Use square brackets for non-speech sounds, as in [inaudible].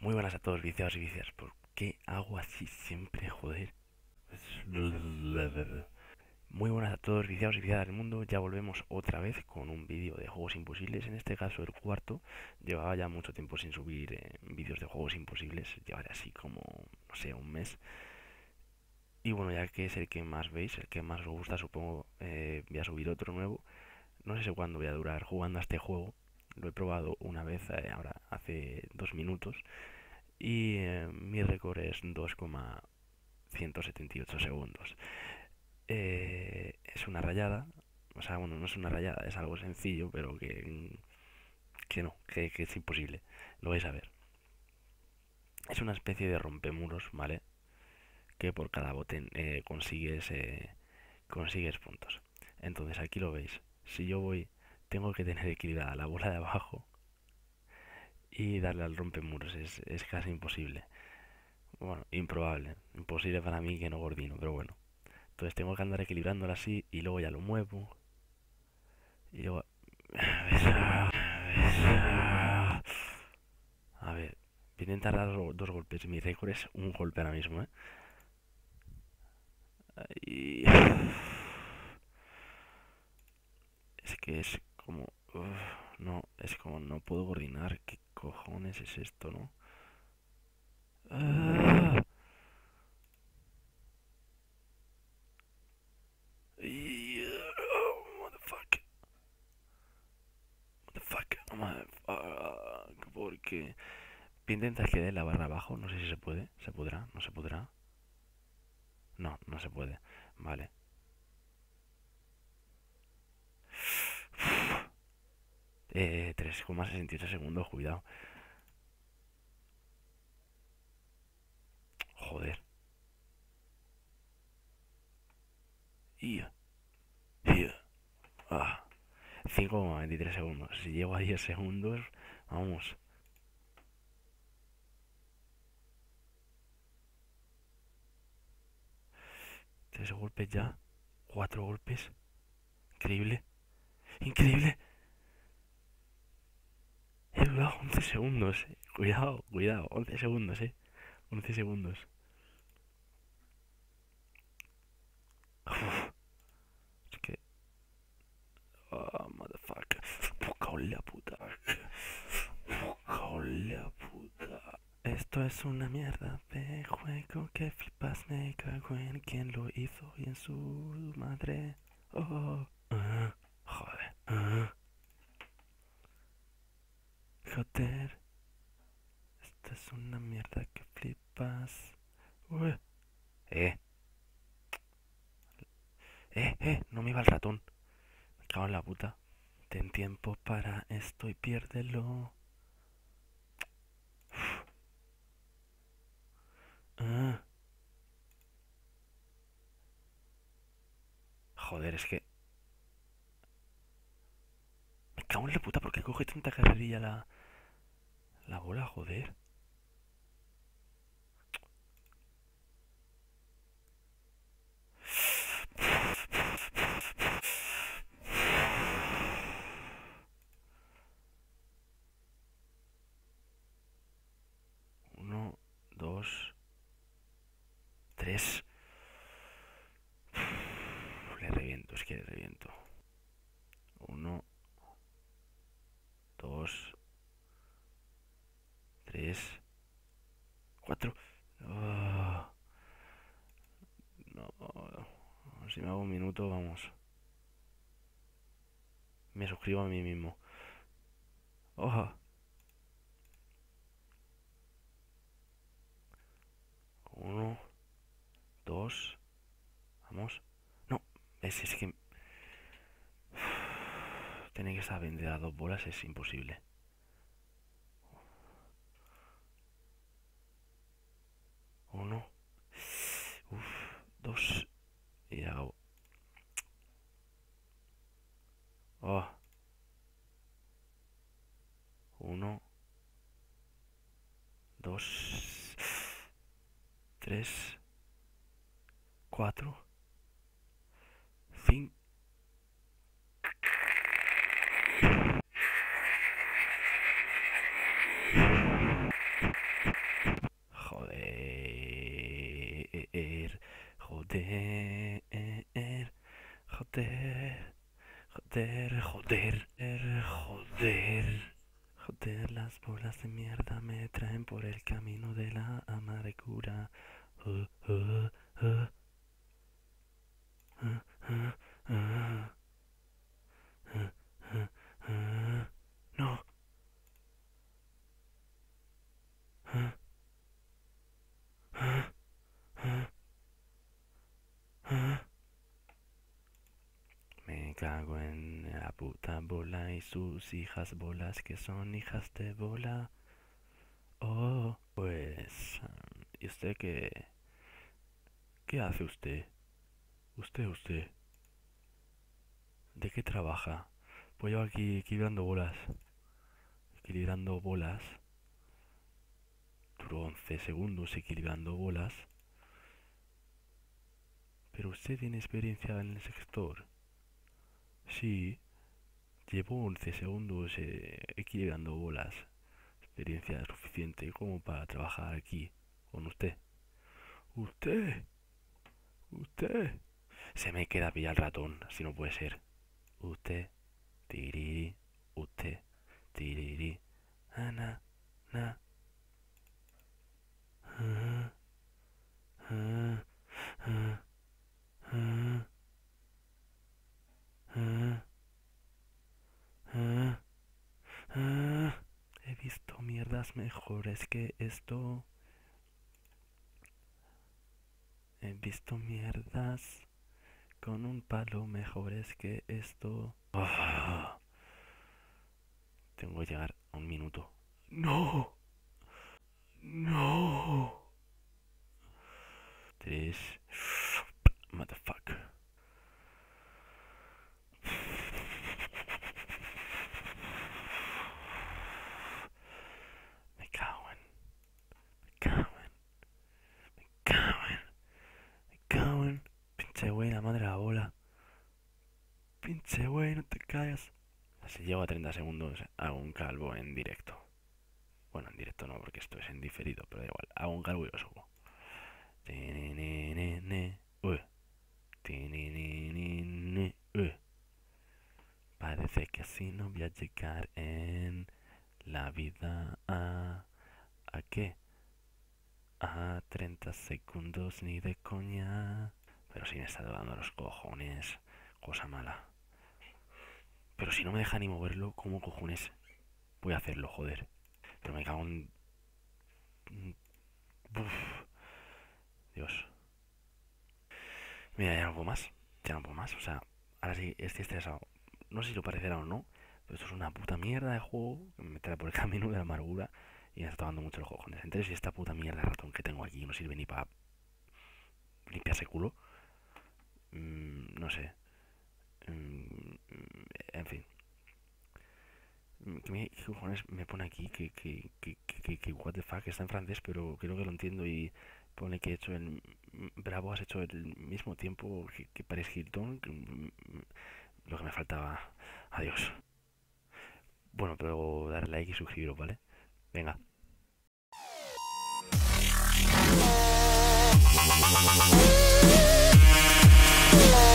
Muy buenas a todos, viciados y vicias. ¿Por qué hago así siempre, joder? Muy buenas a todos, viciados y viciadas del mundo. Ya volvemos otra vez con un vídeo de juegos imposibles. En este caso, el cuarto. Llevaba ya mucho tiempo sin subir eh, vídeos de juegos imposibles. Llevaré así como, no sé, un mes. Y bueno, ya que es el que más veis, el que más os gusta, supongo, eh, voy a subir otro nuevo. No sé cuándo voy a durar jugando a este juego. Lo he probado una vez, eh, ahora hace dos minutos. Y eh, mi récord es 2,178 segundos. es una rayada. O sea, bueno, no es una rayada, es algo sencillo, pero que, que no, que, es imposible. Lo vais a ver. Es una especie de rompemuros, ¿vale? que por cada bote eh, consigues, eh, consigues puntos. Entonces aquí lo veis. Si yo voy, tengo que tener equilibrada la bola de abajo y darle al rompemuros. Es, es casi imposible. Bueno, improbable. Imposible para mí que no gordino, pero bueno. Entonces tengo que andar equilibrándola así y luego ya lo muevo. Y luego... A ver, voy a intentar dar dos golpes. Mi récord es un golpe ahora mismo, ¿eh? Es que es como... no, es como no puedo coordinar. ¿Qué cojones es esto, no? Ah. Porque intentas que dé la barra abajo, no sé si se puede, se podrá, no se podrá. No, no se puede. Vale. Eh, 3,68 segundos, cuidado. Joder. Y... Ah. 5,23 segundos. Si llego a 10 segundos, vamos. Tres golpes ya. Cuatro golpes. Increíble. Increíble. He durado 11 segundos. Eh. Cuidado, cuidado. 11 segundos, eh. 11 segundos. Es que... Oh, motherfucker. la puta. la puta. Esto es una mierda de juego que flipas, me cago en quien lo hizo y en su madre. Oh, uh, joder. Uh. Joder. Esto es una mierda que flipas. Eh. Eh, eh, no me iba el ratón. Me cago en la puta. Ten tiempo para esto y piérdelo. Ah. Joder, es que... Me cago en la puta, porque coge tanta carrerilla la... La bola, joder. Uno, dos... Tres. Le reviento, es que le reviento. Uno. Dos. Tres. Cuatro. Ah. No. Si me hago un minuto, vamos. Me suscribo a mí mismo. Oja. Uno dos. Vamos. No, es, es que... [sighs] Tiene que estar vendida dos bolas, es imposible. dos, tres, cuatro, cinco. Joder, joder, joder, joder, joder, joder las bolas de mierda me traen por el camino de la amargura. No. Uh, uh, uh, uh. Me cago en la puta bola y sus hijas bolas que son hijas de bola. Oh, pues... ¿Y usted qué? ¿Qué hace usted? ¿Usted, usted? ¿De qué trabaja? Pues yo aquí equilibrando bolas. Equilibrando bolas. Duró 11 segundos equilibrando bolas. Pero usted tiene experiencia en el sector. Sí, llevo 11 segundos eh, equilibrando bolas. Experiencia suficiente como para trabajar aquí con usted. ¿Usted? ¿Usted? Se me queda pillar el ratón, si no puede ser. Usted, tiriri, usted, tiriri, ana, na. Ah, ah, ah, ah, ah, ah, ah. He mejores que esto. He visto mierdas con un palo mejores que esto. [sighs] Tengo que llegar a un minuto. ¡No! ¡No! Tres. Motherfucker. Me cago en. Me cago en. Me cago en. Me cago en. Pinche güey, la madre de la bola. Pinche güey, no te callas. Si llego a 30 segundos, hago un calvo en directo. Bueno, en directo no, porque esto es en diferido, pero da igual. Hago un calvo y lo subo. Parece que así no voy a llegar en la vida a... ¿A qué? A 30 segundos ni de coña. Pero si me está dando los cojones. Cosa mala. Pero si no me deja ni moverlo, ¿cómo cojones voy a hacerlo, joder? Pero me cago en... Uf. Dios. Mira, ya no puedo más. Ya no puedo más. O sea, ahora sí estoy estresado. No sé si lo parecerá o no, pero esto es una puta mierda de juego que me trae por el [laughs] camino de la amargura y me está tocando mucho los cojones. Entonces, esta puta mierda de ratón que tengo aquí no sirve ni para limpiarse culo, no sé. Mm, en fin. ¿Qué, me, cojones me pone aquí? Que, que, que, que, que, what the fuck, está en francés, pero creo que lo entiendo y pone que he hecho el... Bravo, has hecho el mismo tiempo que, que Paris Hilton. Mm, mm, lo que me faltaba. Adiós. Bueno, pero dar like y suscribiros, ¿vale? Venga. Yeah.